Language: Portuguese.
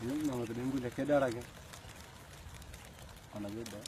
Hum, namatudin kulie kedarake onajo do